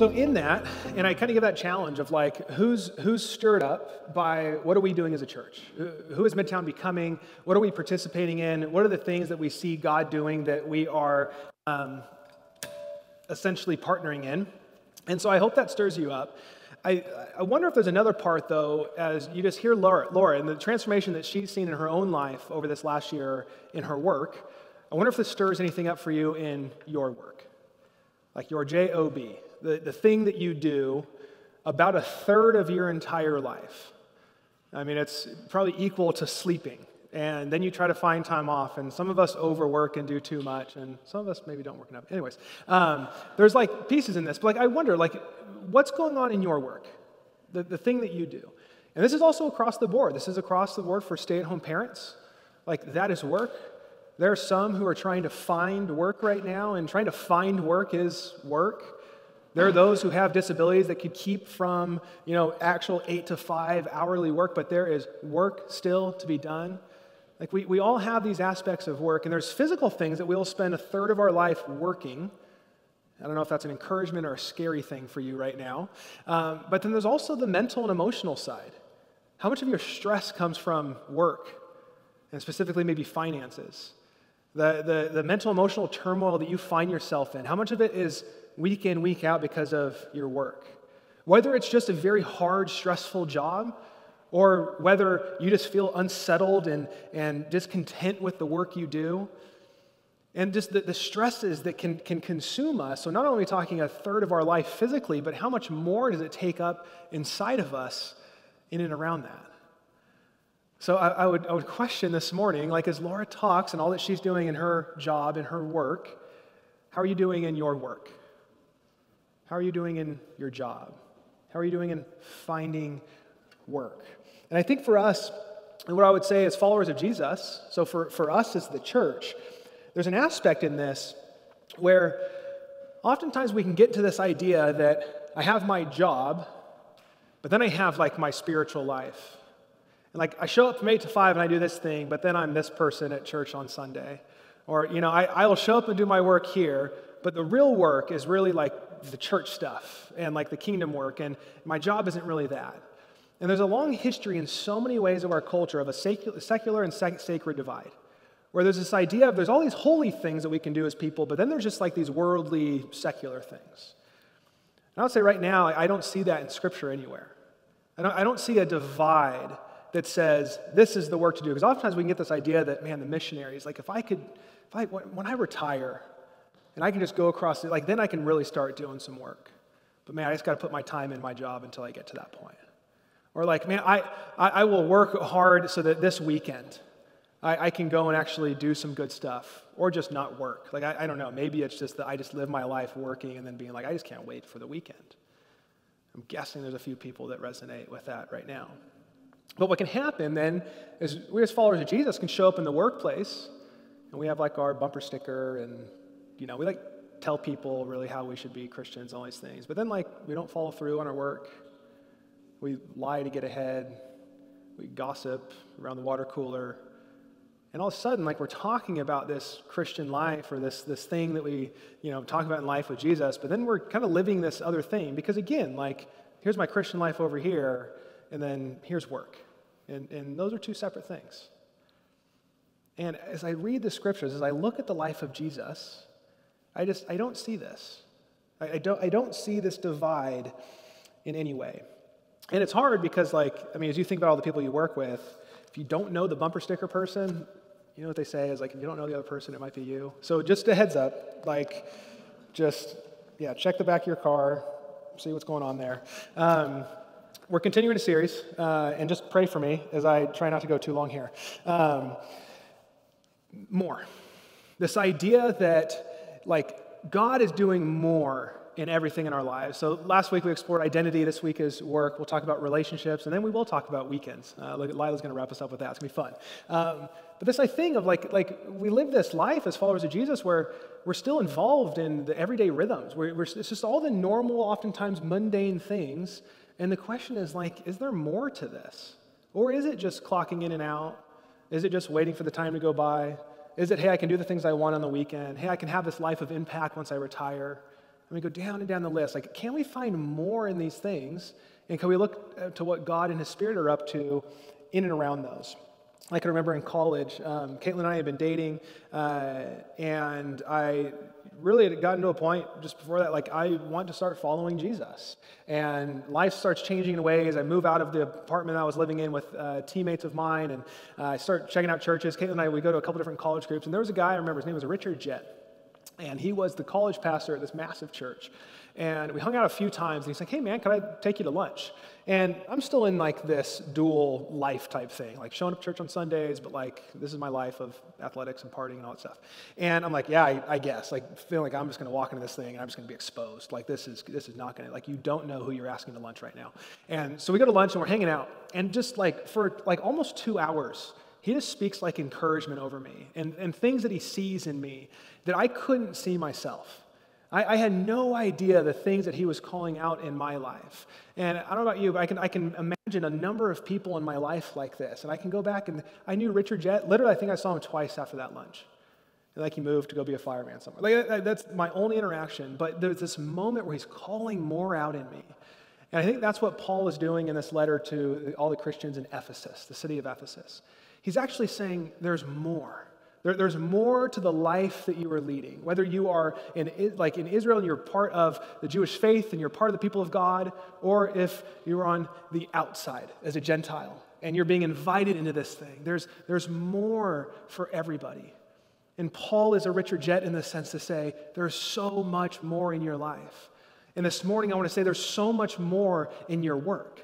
So in that, and I kind of give that challenge of like, who's who's stirred up by what are we doing as a church? Who is Midtown becoming? What are we participating in? What are the things that we see God doing that we are um, essentially partnering in? And so I hope that stirs you up. I, I wonder if there's another part, though, as you just hear Laura, Laura and the transformation that she's seen in her own life over this last year in her work. I wonder if this stirs anything up for you in your work, like your JOB, the, the thing that you do about a third of your entire life. I mean, it's probably equal to sleeping. And then you try to find time off, and some of us overwork and do too much, and some of us maybe don't work enough. Anyways, um, there's like pieces in this, but like I wonder, like, what's going on in your work, the, the thing that you do, and this is also across the board. This is across the board for stay-at-home parents. Like that is work. There are some who are trying to find work right now, and trying to find work is work. There are those who have disabilities that could keep from, you know, actual eight to five hourly work, but there is work still to be done. Like we, we all have these aspects of work, and there's physical things that we'll spend a third of our life working. I don't know if that's an encouragement or a scary thing for you right now. Um, but then there's also the mental and emotional side. How much of your stress comes from work, and specifically maybe finances? The, the, the mental emotional turmoil that you find yourself in, how much of it is week in, week out because of your work. Whether it's just a very hard, stressful job, or whether you just feel unsettled and, and discontent with the work you do, and just the, the stresses that can, can consume us. So, not only talking a third of our life physically, but how much more does it take up inside of us in and around that? So, I, I would, I would question this morning, like as Laura talks and all that she's doing in her job, in her work, how are you doing in your work? How are you doing in your job? How are you doing in finding work? And I think for us, and what I would say as followers of Jesus, so for, for us as the church, there's an aspect in this where oftentimes we can get to this idea that I have my job, but then I have like my spiritual life. And like I show up from 8 to 5 and I do this thing, but then I'm this person at church on Sunday. Or, you know, I, I will show up and do my work here, but the real work is really like the church stuff and like the kingdom work, and my job isn't really that. And there's a long history in so many ways of our culture of a secular and sacred divide, where there's this idea of there's all these holy things that we can do as people, but then there's just like these worldly, secular things. And I would say right now, I don't see that in Scripture anywhere. I don't, I don't see a divide that says this is the work to do. Because oftentimes we can get this idea that, man, the missionaries, like if I could, if I, when I retire, and I can just go across it, like then I can really start doing some work. But man, I just got to put my time in my job until I get to that point. Or like, man, I, I, I will work hard so that this weekend I, I, can go and actually do some good stuff or just not work. Like, I, I don't know, maybe it's just that I just live my life working and then being like, I just can't wait for the weekend. I'm guessing there's a few people that resonate with that right now. But what can happen then is we as followers of Jesus can show up in the workplace and we have like our bumper sticker and you know, we like tell people really how we should be Christians, all these things. But then, like, we don't follow through on our work. We lie to get ahead. We gossip around the water cooler. And all of a sudden, like, we're talking about this Christian life or this, this thing that we, you know, talk about in life with Jesus, but then we're kind of living this other thing. Because again, like, here's my Christian life over here, and then here's work. And, and those are two separate things. And as I read the scriptures, as I look at the life of Jesus, I just, I don't see this. I, I, don't, I don't see this divide in any way. And it's hard because, like, I mean, as you think about all the people you work with, if you don't know the bumper sticker person, you know what they say is like, if you don't know the other person, it might be you. So just a heads up, like, just, yeah, check the back of your car, see what's going on there. Um, we're continuing a series, uh, and just pray for me as I try not to go too long here. Um, more. This idea that like God is doing more in everything in our lives. So last week we explored identity. This week is work. We'll talk about relationships, and then we will talk about weekends. Uh, Lila's going to wrap us up with that. It's going to be fun. Um, but this like, thing of like, like we live this life as followers of Jesus where we're still involved in the everyday rhythms. We're, we're, it's just all the normal, oftentimes mundane things. And the question is like, is there more to this? Or is it just clocking in and out? Is it just waiting for the time to go by? Is it, hey, I can do the things I want on the weekend? Hey, I can have this life of impact once I retire? And we go down and down the list. Like, can we find more in these things? And can we look to what God and His Spirit are up to in and around those? I can remember in college, um, Caitlin and I had been dating, uh, and I really it had gotten to a point just before that, like, I want to start following Jesus. And life starts changing in ways. I move out of the apartment I was living in with uh, teammates of mine, and uh, I start checking out churches. Caitlin and I, we go to a couple different college groups, and there was a guy, I remember his name was Richard Jett. And he was the college pastor at this massive church. And we hung out a few times, and he's like, hey man, can I take you to lunch? And I'm still in like this dual life type thing, like showing up church on Sundays, but like this is my life of athletics and partying and all that stuff. And I'm like, yeah, I, I guess, like feeling like I'm just gonna walk into this thing and I'm just gonna be exposed. Like this is this is not gonna like you don't know who you're asking to lunch right now. And so we go to lunch and we're hanging out, and just like for like almost two hours, he just speaks like encouragement over me and, and things that he sees in me that I couldn't see myself. I, I, had no idea the things that he was calling out in my life. And I don't know about you, but I can, I can imagine a number of people in my life like this. And I can go back and I knew Richard Jett. Literally, I think I saw him twice after that lunch. Like he moved to go be a fireman somewhere. Like, that's my only interaction. But there's this moment where he's calling more out in me. And I think that's what Paul is doing in this letter to all the Christians in Ephesus, the city of Ephesus. He's actually saying there's more. There, there's more to the life that you are leading. Whether you are in, like in Israel and you're part of the Jewish faith and you're part of the people of God, or if you're on the outside as a Gentile and you're being invited into this thing, there's, there's more for everybody. And Paul is a Richard Jett in the sense to say, there's so much more in your life. And this morning, I want to say there's so much more in your work.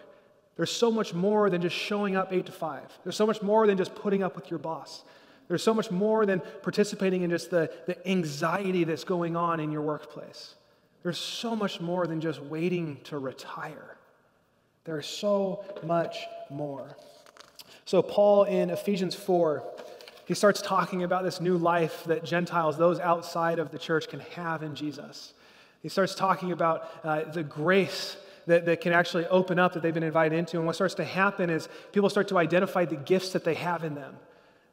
There's so much more than just showing up eight to five. There's so much more than just putting up with your boss. There's so much more than participating in just the, the anxiety that's going on in your workplace. There's so much more than just waiting to retire. There's so much more. So, Paul in Ephesians 4, he starts talking about this new life that Gentiles, those outside of the church, can have in Jesus. He starts talking about uh, the grace that, that can actually open up that they've been invited into. And what starts to happen is people start to identify the gifts that they have in them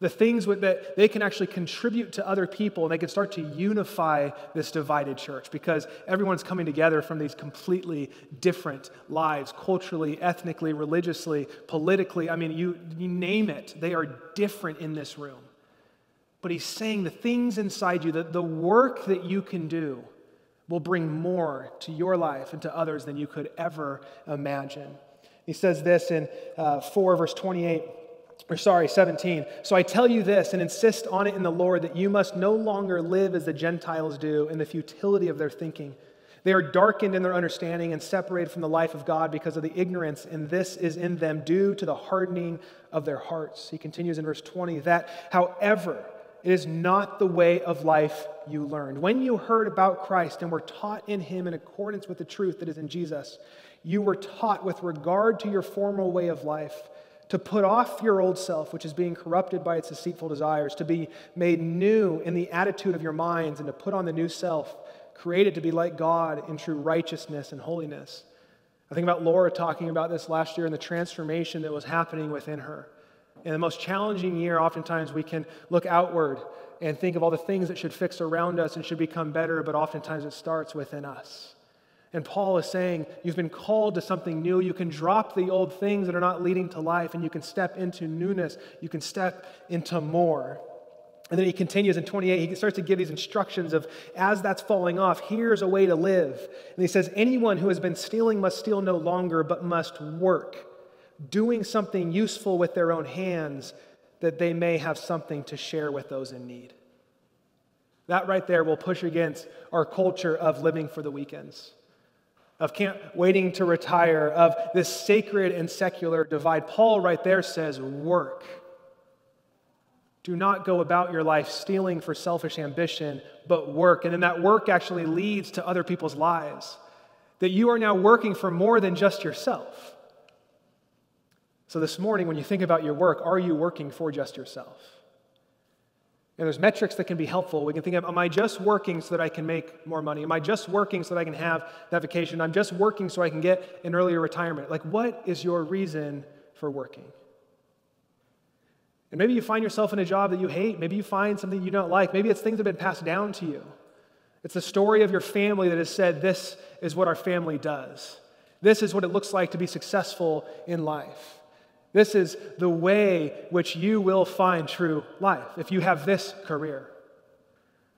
the things that they can actually contribute to other people and they can start to unify this divided church because everyone's coming together from these completely different lives culturally ethnically religiously politically. I mean you, you name it they are different in this room. But he's saying the things inside you that the work that you can do will bring more to your life and to others than you could ever imagine. He says this in uh, 4 verse 28 or sorry, 17. So I tell you this and insist on it in the Lord that you must no longer live as the Gentiles do in the futility of their thinking. They are darkened in their understanding and separated from the life of God because of the ignorance, and this is in them due to the hardening of their hearts. He continues in verse 20 that, however, it is not the way of life you learned. When you heard about Christ and were taught in him in accordance with the truth that is in Jesus, you were taught with regard to your former way of life to put off your old self, which is being corrupted by its deceitful desires, to be made new in the attitude of your minds, and to put on the new self, created to be like God in true righteousness and holiness. I think about Laura talking about this last year and the transformation that was happening within her. In the most challenging year, oftentimes we can look outward and think of all the things that should fix around us and should become better, but oftentimes it starts within us. And Paul is saying, You've been called to something new. You can drop the old things that are not leading to life, and you can step into newness. You can step into more. And then he continues in 28, he starts to give these instructions of as that's falling off, here's a way to live. And he says, Anyone who has been stealing must steal no longer, but must work, doing something useful with their own hands, that they may have something to share with those in need. That right there will push against our culture of living for the weekends of can't, waiting to retire, of this sacred and secular divide. Paul, right there, says, work. Do not go about your life stealing for selfish ambition, but work. And then that work actually leads to other people's lives. That you are now working for more than just yourself. So, this morning, when you think about your work, are you working for just yourself? And there's metrics that can be helpful. We can think of, am I just working so that I can make more money? Am I just working so that I can have that vacation? I'm just working so I can get an earlier retirement. Like, what is your reason for working? And maybe you find yourself in a job that you hate. Maybe you find something you don't like. Maybe it's things that have been passed down to you. It's the story of your family that has said, This is what our family does. This is what it looks like to be successful in life. This is the way which you will find true life if you have this career.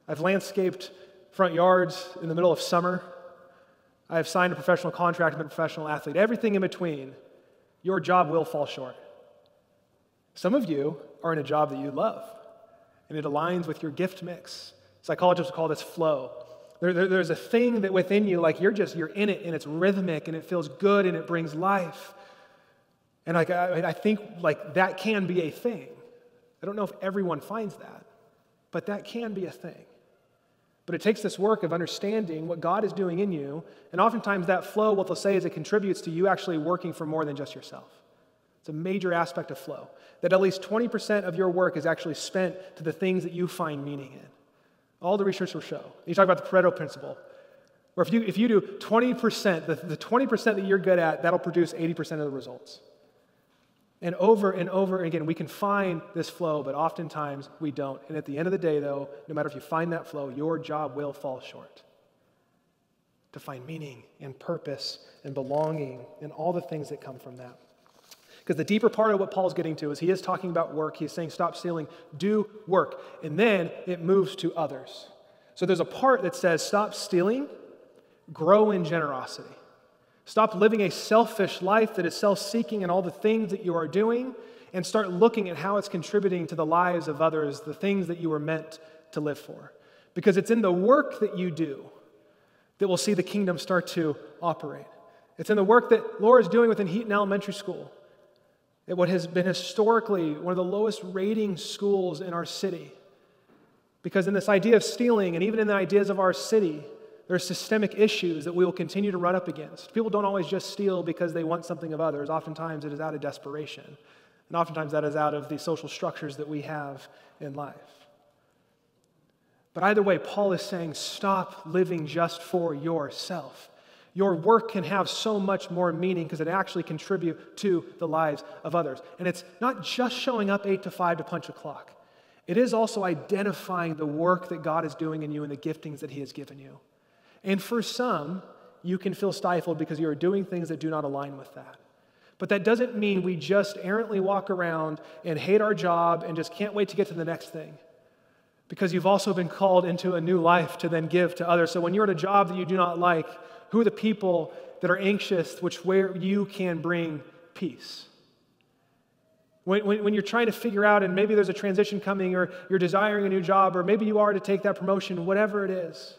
I've landscaped front yards in the middle of summer. I have signed a professional contract, I'm a professional athlete. Everything in between, your job will fall short. Some of you are in a job that you love, and it aligns with your gift mix. Psychologists call this flow. There, there, there's a thing that within you, like you're just, you're in it, and it's rhythmic, and it feels good, and it brings life. And I, I think like that can be a thing. I don't know if everyone finds that, but that can be a thing. But it takes this work of understanding what God is doing in you. And oftentimes, that flow, what they'll say is it contributes to you actually working for more than just yourself. It's a major aspect of flow. That at least 20% of your work is actually spent to the things that you find meaning in. All the research will show. You talk about the Pareto principle, where if you, if you do 20%, the, the 20% that you're good at, that'll produce 80% of the results. And over and over again, we can find this flow, but oftentimes we don't. And at the end of the day, though, no matter if you find that flow, your job will fall short. To find meaning and purpose and belonging and all the things that come from that. Because the deeper part of what Paul's getting to is he is talking about work. He's saying, stop stealing, do work. And then it moves to others. So there's a part that says, stop stealing, grow in generosity. Stop living a selfish life that is self seeking in all the things that you are doing and start looking at how it's contributing to the lives of others, the things that you were meant to live for. Because it's in the work that you do that we'll see the kingdom start to operate. It's in the work that Laura is doing within Heaton Elementary School, at what has been historically one of the lowest rating schools in our city. Because in this idea of stealing, and even in the ideas of our city, there are systemic issues that we will continue to run up against. People don't always just steal because they want something of others. Oftentimes it is out of desperation. And oftentimes that is out of the social structures that we have in life. But either way, Paul is saying stop living just for yourself. Your work can have so much more meaning because it actually contribute to the lives of others. And it's not just showing up 8 to 5 to punch a clock. It is also identifying the work that God is doing in you and the giftings that he has given you. And for some, you can feel stifled because you are doing things that do not align with that. But that doesn't mean we just errantly walk around and hate our job and just can't wait to get to the next thing. Because you've also been called into a new life to then give to others. So when you're at a job that you do not like, who are the people that are anxious, which where you can bring peace? When, when, when, you're trying to figure out, and maybe there's a transition coming, or you're desiring a new job, or maybe you are to take that promotion, whatever it is,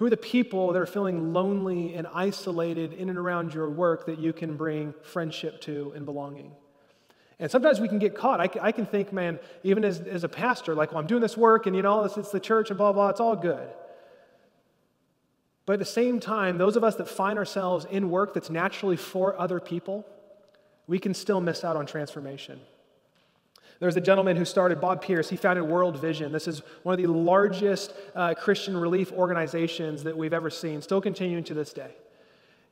who are the people that are feeling lonely and isolated in and around your work that you can bring friendship to and belonging? And sometimes we can get caught. I, I can think, man, even as, as a pastor, like, well, I'm doing this work and, you know, it's, it's the church and blah, blah, it's all good. But at the same time, those of us that find ourselves in work that's naturally for other people, we can still miss out on transformation. There's a gentleman who started, Bob Pierce, he founded World Vision. This is one of the largest uh, Christian relief organizations that we've ever seen, still continuing to this day.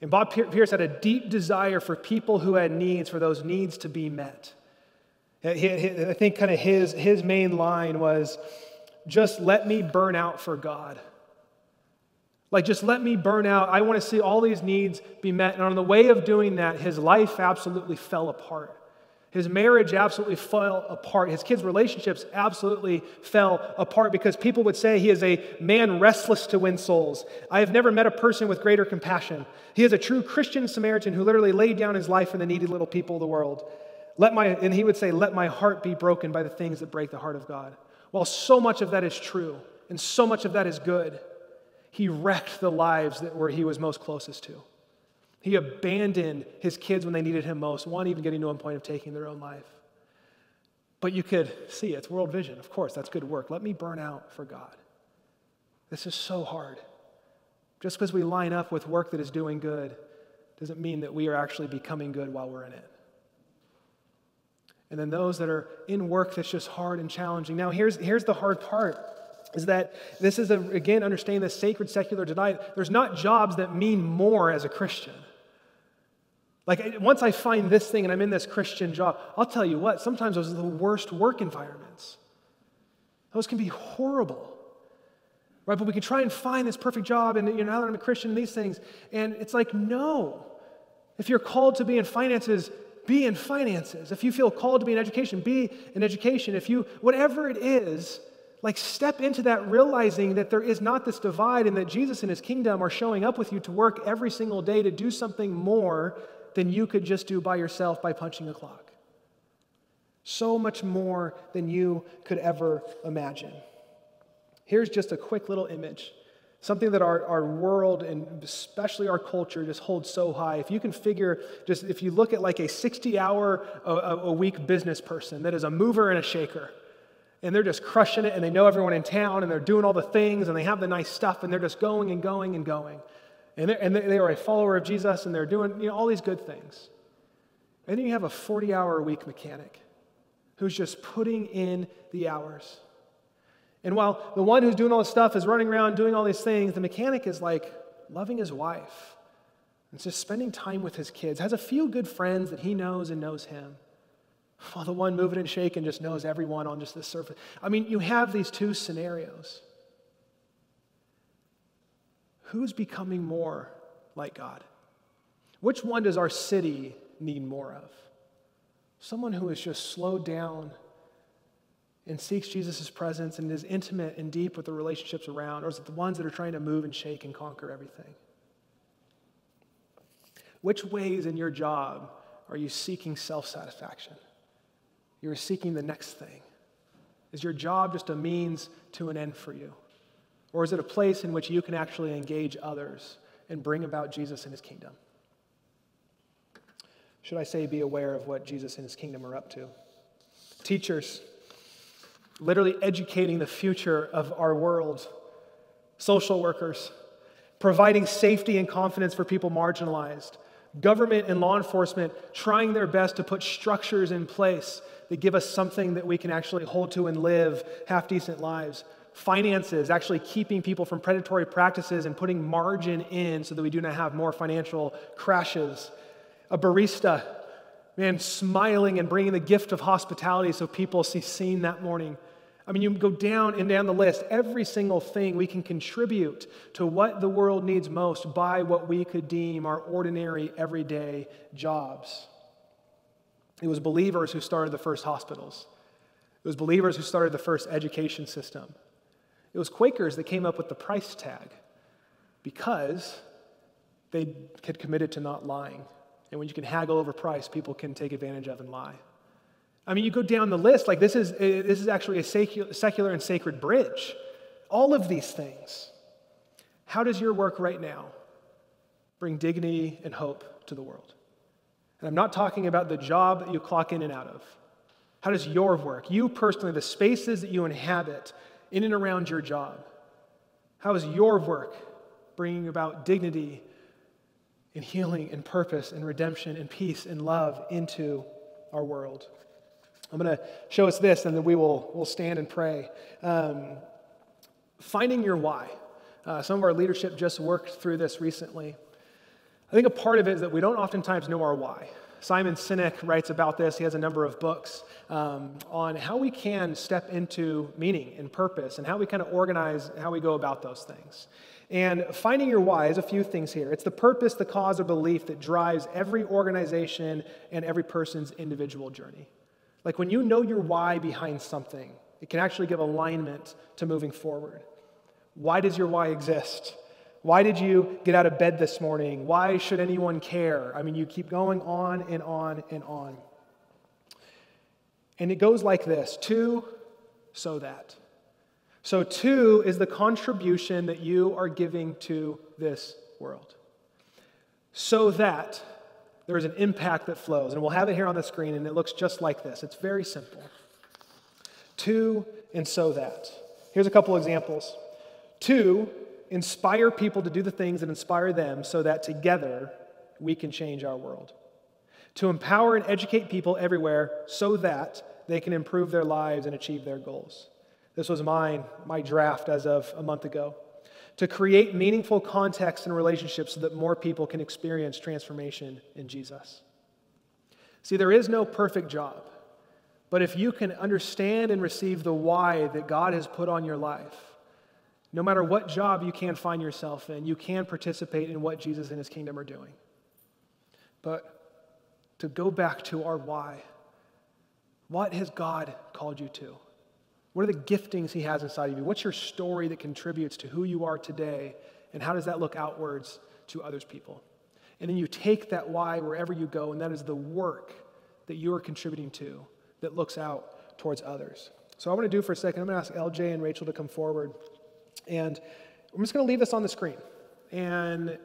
And Bob Pierce had a deep desire for people who had needs, for those needs to be met. I think kind of his, his main line was just let me burn out for God. Like, just let me burn out. I want to see all these needs be met. And on the way of doing that, his life absolutely fell apart. His marriage absolutely fell apart. His kids' relationships absolutely fell apart because people would say he is a man restless to win souls. I have never met a person with greater compassion. He is a true Christian Samaritan who literally laid down his life for the needy little people of the world. Let my, and he would say, Let my heart be broken by the things that break the heart of God. While so much of that is true and so much of that is good, he wrecked the lives that were he was most closest to. He abandoned his kids when they needed him most, one even getting to a point of taking their own life. But you could see it's world vision. Of course, that's good work. Let me burn out for God. This is so hard. Just because we line up with work that is doing good doesn't mean that we are actually becoming good while we're in it. And then those that are in work that's just hard and challenging. Now, here's, here's the hard part is that this is, a, again, understanding the sacred secular divide. There's not jobs that mean more as a Christian. Like, once I find this thing and I'm in this Christian job, I'll tell you what, sometimes those are the worst work environments. Those can be horrible. right? But we can try and find this perfect job, and you know, now that I'm a Christian, these things. And it's like, no. If you're called to be in finances, be in finances. If you feel called to be in education, be in education. If you, whatever it is, like step into that realizing that there is not this divide and that Jesus and his kingdom are showing up with you to work every single day to do something more than you could just do by yourself by punching a clock. So much more than you could ever imagine. Here's just a quick little image. Something that our, our world and especially our culture just holds so high. If you can figure, just if you look at like a 60 hour a, a week business person that is a mover and a shaker, and they're just crushing it and they know everyone in town and they're doing all the things and they have the nice stuff and they're just going and going and going. And, and they are a follower of Jesus and they're doing you know, all these good things. And then you have a 40 hour a week mechanic who's just putting in the hours. And while the one who's doing all this stuff is running around doing all these things, the mechanic is like loving his wife and just spending time with his kids, has a few good friends that he knows and knows him. While the one moving and shaking just knows everyone on just the surface. I mean, you have these two scenarios. Who's becoming more like God? Which one does our city need more of? Someone who is just slowed down and seeks Jesus' presence and is intimate and deep with the relationships around, or is it the ones that are trying to move and shake and conquer everything? Which ways in your job are you seeking self satisfaction? You're seeking the next thing. Is your job just a means to an end for you? Or is it a place in which you can actually engage others and bring about Jesus and his kingdom? Should I say, be aware of what Jesus and his kingdom are up to? Teachers, literally educating the future of our world, social workers, providing safety and confidence for people marginalized, government and law enforcement trying their best to put structures in place that give us something that we can actually hold to and live half decent lives. Finances, actually keeping people from predatory practices and putting margin in so that we do not have more financial crashes. A barista, man, smiling and bringing the gift of hospitality so people see seen that morning. I mean, you go down and down the list. Every single thing we can contribute to what the world needs most by what we could deem our ordinary, everyday jobs. It was believers who started the first hospitals, it was believers who started the first education system. It was Quakers that came up with the price tag because they had committed to not lying. And when you can haggle over price, people can take advantage of and lie. I mean, you go down the list, like this is, this is actually a secular and sacred bridge. All of these things. How does your work right now bring dignity and hope to the world? And I'm not talking about the job that you clock in and out of. How does your work, you personally, the spaces that you inhabit in and around your job, how is your work bringing about dignity and healing and purpose and redemption and peace and love into our world? I'm going to show us this, and then we will we'll stand and pray. Um, finding your why. Uh, some of our leadership just worked through this recently. I think a part of it is that we don't oftentimes know our why. Simon Sinek writes about this. He has a number of books um, on how we can step into meaning and purpose and how we kind of organize how we go about those things. And finding your why is a few things here. It's the purpose, the cause, or belief that drives every organization and every person's individual journey. Like when you know your why behind something, it can actually give alignment to moving forward. Why does your why exist? Why did you get out of bed this morning? Why should anyone care? I mean, you keep going on and on and on. And it goes like this to, so that. So, to is the contribution that you are giving to this world. So that there is an impact that flows. And we'll have it here on the screen, and it looks just like this. It's very simple. To and so that. Here's a couple examples. To inspire people to do the things that inspire them so that together we can change our world. To empower and educate people everywhere so that they can improve their lives and achieve their goals. This was mine, my draft as of a month ago to create meaningful context and relationships so that more people can experience transformation in Jesus. See, there is no perfect job, but if you can understand and receive the why that God has put on your life, No matter what job you can find yourself in, you can participate in what Jesus and his kingdom are doing. But to go back to our why, what has God called you to? What are the giftings He has inside of you? What's your story that contributes to who you are today? And how does that look outwards to others people? And then you take that why wherever you go, and that is the work that you are contributing to that looks out towards others. So, I want to do for a second, I'm going to ask LJ and Rachel to come forward. And I'm just going to leave this on the screen. And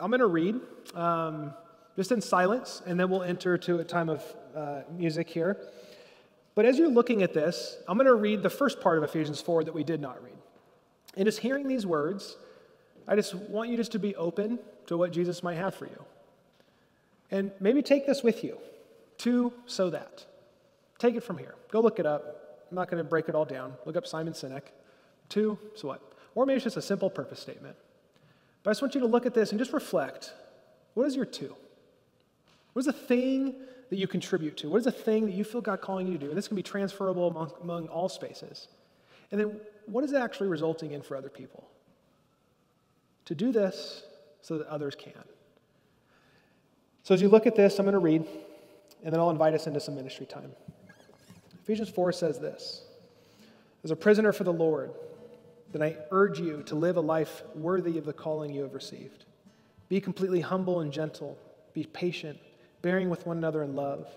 I'm going to read um, just in silence, and then we'll enter to a time of uh, music here. But as you're looking at this, I'm going to read the first part of Ephesians 4 that we did not read. And just hearing these words, I just want you just to be open to what Jesus might have for you. And maybe take this with you to so that. Take it from here. Go look it up. I'm not going to break it all down. Look up Simon Sinek. To so what? Or maybe it's just a simple purpose statement. But I just want you to look at this and just reflect. What is your to? What is the thing that you contribute to? What is the thing that you feel God calling you to do? And this can be transferable among, among all spaces. And then what is it actually resulting in for other people? To do this so that others can. So as you look at this, I'm going to read, and then I'll invite us into some ministry time. Ephesians 4 says this As a prisoner for the Lord, then I urge you to live a life worthy of the calling you have received. Be completely humble and gentle, be patient bearing with one another in love.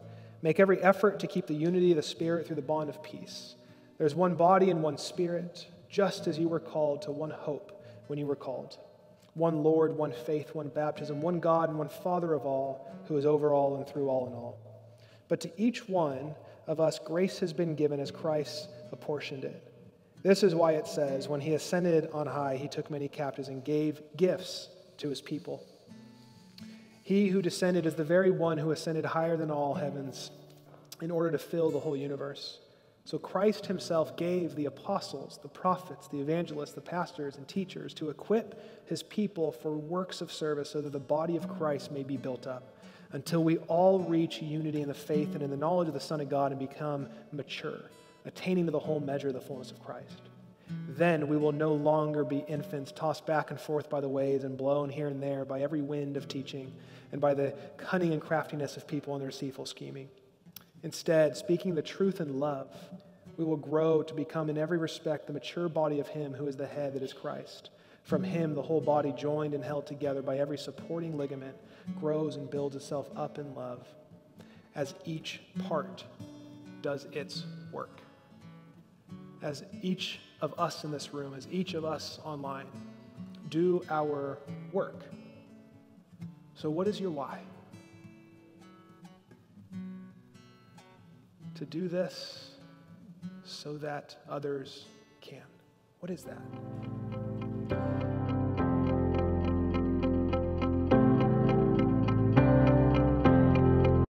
Make every effort to keep the unity of the Spirit through the bond of peace. There's one body and one Spirit, just as you were called to one hope when you were called. One Lord, one faith, one baptism, one God, and one Father of all, who is over all and through all and all. But to each one of us, grace has been given as Christ apportioned it. This is why it says, When he ascended on high, he took many captives and gave gifts to his people. He who descended is the very one who ascended higher than all heavens in order to fill the whole universe. So Christ himself gave the apostles, the prophets, the evangelists, the pastors, and teachers to equip his people for works of service so that the body of Christ may be built up until we all reach unity in the faith and in the knowledge of the Son of God and become mature, attaining to the whole measure of the fullness of Christ. Then we will no longer be infants tossed back and forth by the waves and blown here and there by every wind of teaching and by the cunning and craftiness of people and their deceitful scheming. Instead, speaking the truth in love, we will grow to become in every respect the mature body of Him who is the head, that is Christ. From Him, the whole body, joined and held together by every supporting ligament, grows and builds itself up in love as each part does its work. As each of us in this room, as each of us online, do our work. So, what is your why? To do this so that others can. What is that?